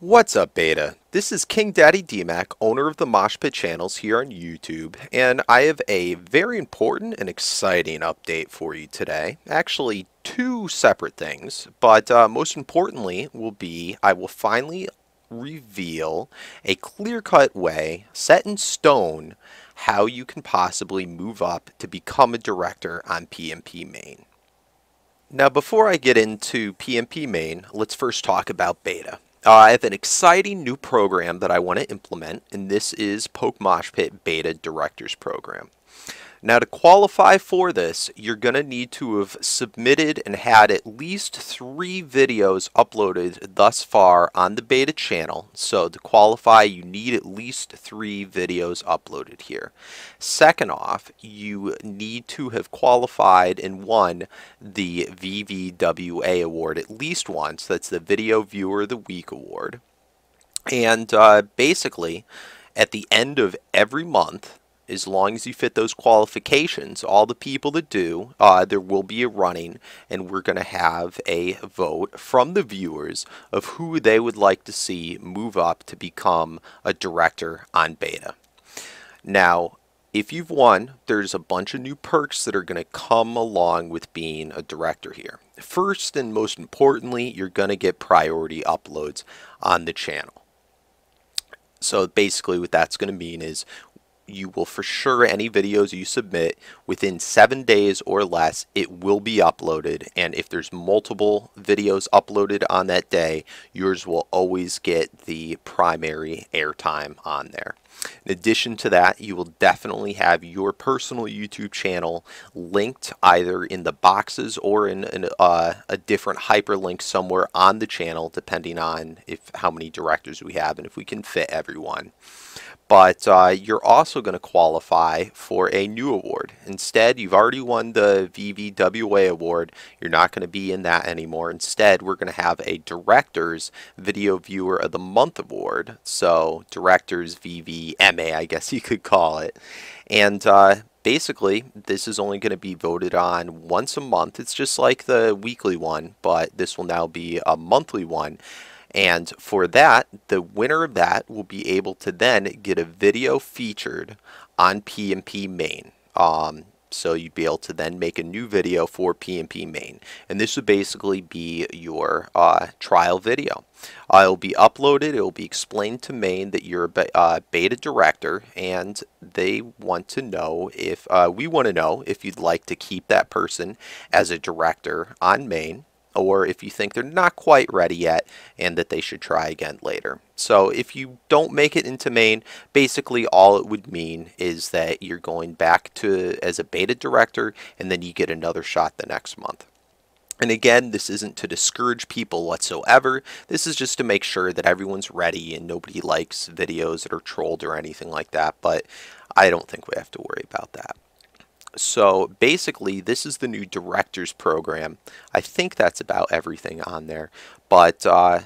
What's up beta? This is King Daddy DMAC, owner of the Mosh Pit channels here on YouTube, and I have a very important and exciting update for you today. Actually, two separate things, but uh, most importantly will be I will finally reveal a clear-cut way, set in stone, how you can possibly move up to become a director on PMP Main. Now before I get into PMP Main, let's first talk about beta. Uh, I have an exciting new program that I want to implement, and this is Poke Mosh Pit Beta Directors Program. Now to qualify for this, you're going to need to have submitted and had at least three videos uploaded thus far on the beta channel. So to qualify, you need at least three videos uploaded here. Second off, you need to have qualified and won the VVWA award at least once. That's the Video Viewer of the Week award. And uh, basically, at the end of every month, as long as you fit those qualifications, all the people that do, uh, there will be a running, and we're going to have a vote from the viewers of who they would like to see move up to become a director on beta. Now, if you've won, there's a bunch of new perks that are going to come along with being a director here. First and most importantly, you're going to get priority uploads on the channel. So basically what that's going to mean is you will for sure any videos you submit within seven days or less it will be uploaded. And if there's multiple videos uploaded on that day yours will always get the primary airtime on there in addition to that you will definitely have your personal YouTube channel linked either in the boxes or in, in uh, a different hyperlink somewhere on the channel depending on if how many directors we have and if we can fit everyone but uh, you're also going to qualify for a new award. Instead, you've already won the VVWA award. You're not going to be in that anymore. Instead, we're going to have a Directors Video Viewer of the Month award. So, Directors VVMA, I guess you could call it. And uh, basically, this is only going to be voted on once a month. It's just like the weekly one, but this will now be a monthly one. And for that, the winner of that will be able to then get a video featured on PMP main. Um, so you'd be able to then make a new video for PMP main. And this would basically be your uh, trial video. Uh, it will be uploaded, it will be explained to main that you're a uh, beta director and they want to know if, uh, we want to know if you'd like to keep that person as a director on main or if you think they're not quite ready yet and that they should try again later. So if you don't make it into main, basically all it would mean is that you're going back to as a beta director and then you get another shot the next month. And again, this isn't to discourage people whatsoever. This is just to make sure that everyone's ready and nobody likes videos that are trolled or anything like that. But I don't think we have to worry about that. So basically, this is the new director's program. I think that's about everything on there. But uh,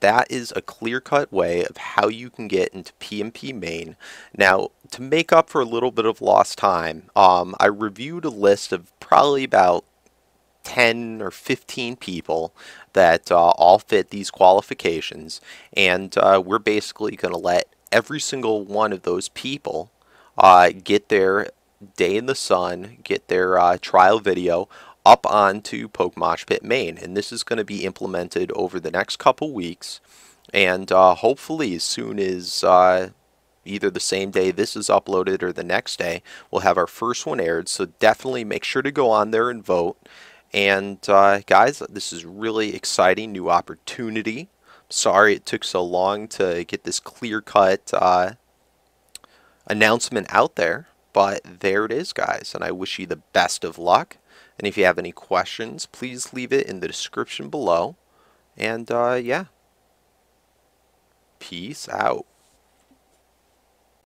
that is a clear-cut way of how you can get into PMP main. Now, to make up for a little bit of lost time, um, I reviewed a list of probably about 10 or 15 people that uh, all fit these qualifications. And uh, we're basically going to let every single one of those people uh, get their Day in the Sun get their uh, trial video up onto Poke Mosh Pit main. And this is going to be implemented over the next couple weeks. And uh, hopefully as soon as uh, either the same day this is uploaded or the next day, we'll have our first one aired. So definitely make sure to go on there and vote. And uh, guys, this is really exciting new opportunity. Sorry it took so long to get this clear-cut uh, announcement out there. But there it is, guys, and I wish you the best of luck. And if you have any questions, please leave it in the description below. And, uh, yeah. Peace out.